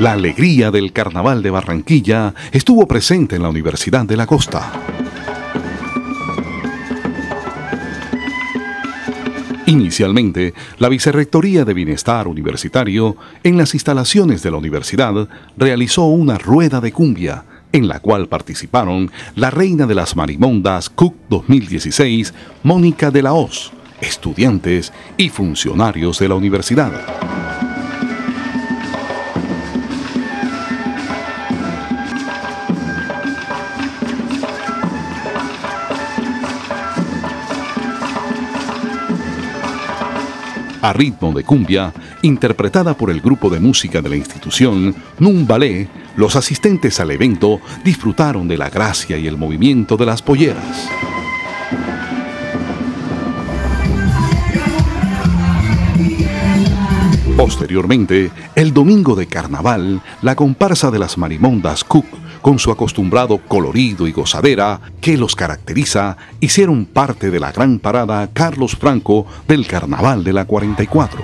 La alegría del Carnaval de Barranquilla estuvo presente en la Universidad de la Costa. Inicialmente, la Vicerrectoría de Bienestar Universitario, en las instalaciones de la universidad, realizó una rueda de cumbia, en la cual participaron la reina de las marimondas Cook 2016, Mónica de la Hoz, estudiantes y funcionarios de la universidad. A ritmo de cumbia, interpretada por el grupo de música de la institución, Nun Ballet, los asistentes al evento disfrutaron de la gracia y el movimiento de las polleras. Posteriormente, el domingo de carnaval, la comparsa de las marimondas Cook con su acostumbrado colorido y gozadera que los caracteriza, hicieron parte de la gran parada Carlos Franco del Carnaval de la 44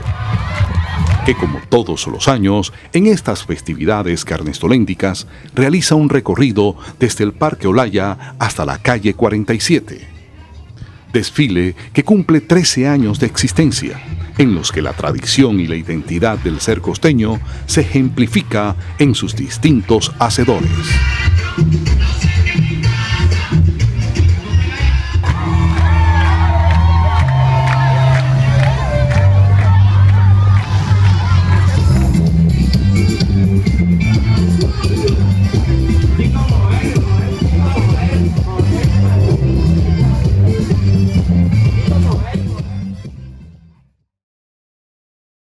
que como todos los años, en estas festividades carnestoléndicas, realiza un recorrido desde el Parque Olaya hasta la calle 47. Desfile que cumple 13 años de existencia en los que la tradición y la identidad del ser costeño se ejemplifica en sus distintos hacedores.